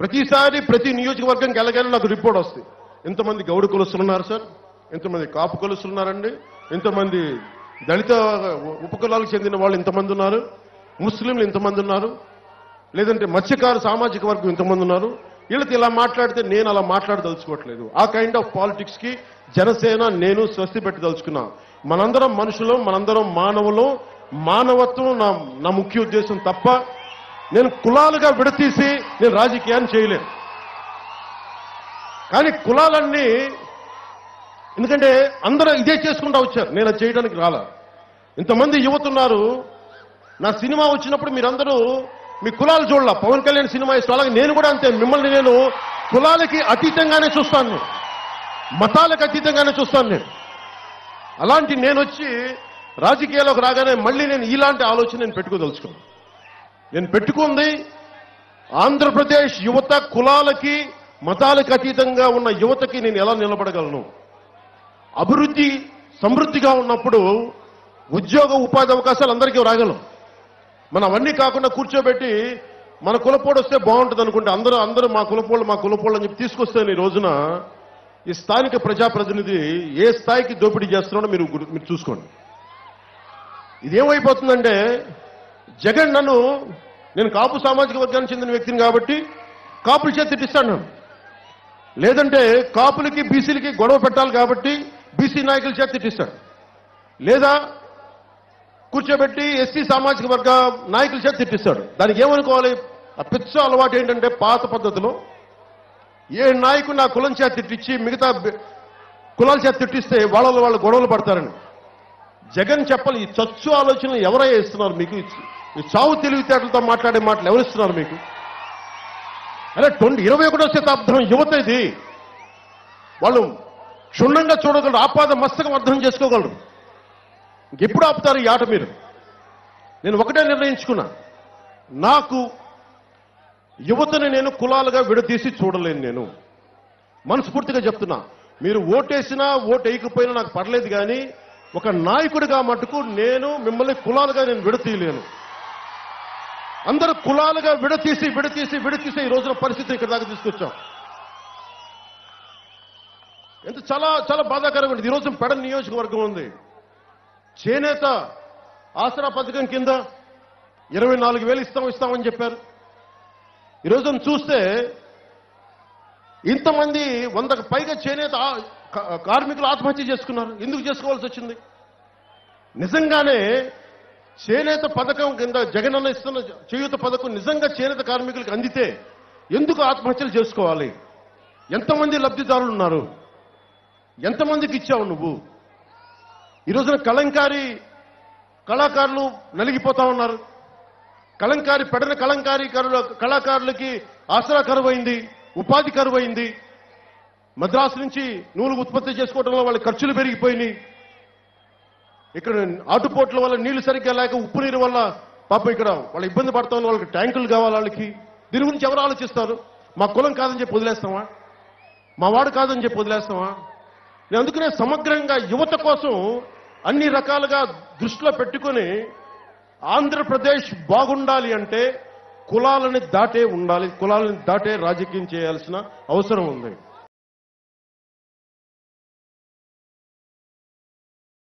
ప్రతిసారి ప్రతి నియోజకవర్గంకి వెళ్ళగానే నాకు రిపోర్ట్ వస్తుంది ఎంతమంది గౌడ కులస్తులు ఉన్నారు సార్? ఎంతమంది కాపు కులస్తులు ఉన్నారండి ఎంతమంది దళిత ఉపకులాలకు చెందిన వాళ్ళు ఇంతమంది ఉన్నారు? ముస్లింలు ఇంతమంది ఉన్నారు? లేదంటే మత్స్యకారు సామాజిక వర్గం ఇంతమంది ఉన్నారు? వీళ్ళతో ఇలా మాట్లాడితే నేను అలా మాట్లాడదలుచుకోవట్లేదు. ఆ కైండ్ ఆఫ్ పాలిటిక్స్కి జనసేన నేను స్వస్తి పెట్టదలుచుకున్నా. మనందరం మనుషులు మనందరం మానవులు. మానవత్వం నా నా ముఖ్య ఉద్దేశం తప్ప నేను కులాలుగా విడతీసి నేను రాజకీయాన్ని చేయలేను. కానీ కులాలన్నీ ఎందుకంటే అందరూ ఇదే చేసుకుంటా వచ్చారు. నేను అది చేయడానికి రాలా. ఇంతమంది యువతున్నారు. నా సినిమా వచ్చినప్పుడు మీరందరూ మీ కులాలు చూడాల. పవన్ కళ్యాణ్ సినిమా ఇష్టం. అలాగే నేను కూడా అంతే. మిమ్మల్ని నేను కులాలకి అతీతంగానే చూస్తాను నేను. మతాలకు అతీతంగానే చూస్తాను నేను. అలాంటి నేను వచ్చి రాజకీయాల్లోకి రాగానే మళ్ళీ నేను ఇలాంటి ఆలోచన నేను పెట్టుకోదలుచుకున్నాను. నేను పెట్టుకుంది ఆంధ్రప్రదేశ్ యువత కులాలకి మతాలకు అతీతంగా ఉన్న యువతకి నేను ఎలా నిలబడగలను? అభివృద్ధి సమృద్ధిగా ఉన్నప్పుడు ఉద్యోగ ఉపాధి అవకాశాలు అందరికీ రాగలం. మనం అవన్నీ కాకుండా కూర్చోబెట్టి మన కులపోడు వస్తే బాగుంటుంది అనుకుంటే అందరూ అందరూ మా కులపోళ్ళు మా కులపోళ్ళు అని చెప్పి తీసుకొస్తే ఈ రోజున ఈ స్థానిక ప్రజాప్రతినిధి ఏ స్థాయికి దోపిడీ చేస్తున్నాడో మీరు మీరు చూసుకోండి. ఇదేమైపోతుందంటే జగన్ నన్ను నేను కాపు సామాజిక వర్గానికి చెందిన వ్యక్తిని కాబట్టి కాపుల చేతి తిట్టిస్తాను. లేదంటే కాపులకి బీసీలకి గొడవ పెట్టాలి కాబట్టి బీసీ నాయకుల చేతి తిట్టిస్తాడు లేదా కూర్చోబెట్టి ఎస్సీ సామాజిక వర్గ నాయకుల చేతి తిట్టిస్తాడు దానికి ఏమనుకోవాలి? ఆ పిచ్చ అలవాటు ఏంటంటే పాత పద్ధతిలో ఏ నాయకుడు నా కులం చేత తిట్టించి మిగతా కులాల చేత తిట్టిస్తే వాళ్ళ వాళ్ళు గొడవలు పడతారని. జగన్ చెప్పాలి ఈ చచ్చు ఆలోచనలు ఎవరయ్యా ఇస్తున్నారు మీకు? ఈ- చావు తెలివితేటలతో మాట్లాడే మాటలు ఎవరు ఇస్తున్నారు మీకు? అరే ట్వంటీ ఇరవై ఒకటో శతాబ్దం యువత ఇది వాళ్ళు క్షుణ్ణంగా చూడగలరు ఆపాద మస్తకం అర్థం చేసుకోగలరు. ఎప్పుడు ఆపుతారు ఈ ఆట మీరు? నేను ఒకటే నిర్ణయించుకున్నా. నాకు యువతని నేను కులాలుగా విడదీసి చూడలేను నేను. మనస్ఫూర్తిగా చెప్తున్నా. మీరు ఓటేసినా ఓటు వేయకపోయినా నాకు పర్లేదు కానీ ఒక నాయకుడిగా మటుకు నేను మిమ్మల్ని కులాలుగా నేను విడతీయలేను అందరూ కులాలుగా విడతీసి విడతీసి విడతీసి ఈ రోజున పరిస్థితి ఇక్కడ దాకా తీసుకొచ్చాం. ఎంత చాలా చాలా బాధాకరంగా ఉంది ఈ రోజు పెడ నియోజకవర్గం ఉంది. చేనేత ఆసరా పథకం కింద ఇరవై నాలుగు వేలు ఇస్తాం ఇస్తామని చెప్పారు. ఈ రోజున చూస్తే ఇంతమంది వందకు పైగా చేనేత కార్మికులు ఆత్మహత్య చేసుకున్నారు. ఎందుకు చేసుకోవాల్సి వచ్చింది? నిజంగానే చేనేత పథకం కింద జగనన్న ఇస్తున్న చేయూత పథకం నిజంగా చేనేత కార్మికులకు అందితే ఎందుకు ఆత్మహత్యలు చేసుకోవాలి? ఎంతమంది లబ్ధిదారులు ఉన్నారు? ఎంతమందికి ఇచ్చావు నువ్వు? ఈరోజున కలంకారి కళాకారులు నలిగిపోతా ఉన్నారు. కలంకారి పెడన కలంకారీ కరుల- కళాకారులకి ఆసరా కరువైంది ఉపాధి కరువైంది. మద్రాసు నుంచి నూలు ఉత్పత్తి చేసుకోవడంలో వాళ్ళ ఖర్చులు పెరిగిపోయినాయి. ఇక్కడ ఆటుపోట్ల వల్ల నీళ్ళు సరిగ్గా లేక ఉప్పు నీరు వల్ల పాపం ఇక్కడ వాళ్ళు ఇబ్బంది పడతా వాళ్ళకి ట్యాంకులు కావాలి వాళ్ళకి. దీని గురించి ఎవరు ఆలోచిస్తారు? మా కులం కాదని చెప్పి వదిలేస్తామా మా వాడు కాదని చెప్పి వదిలేస్తామా నేను అందుకనే సమగ్రంగా యువత కోసం అన్ని రకాలుగా దృష్టిలో పెట్టుకొని ఆంధ్రప్రదేశ్ బాగుండాలి అంటే కులాలని దాటే ఉండాలి. కులాలని దాటే రాజకీయం చేయాల్సిన అవసరం ఉంది.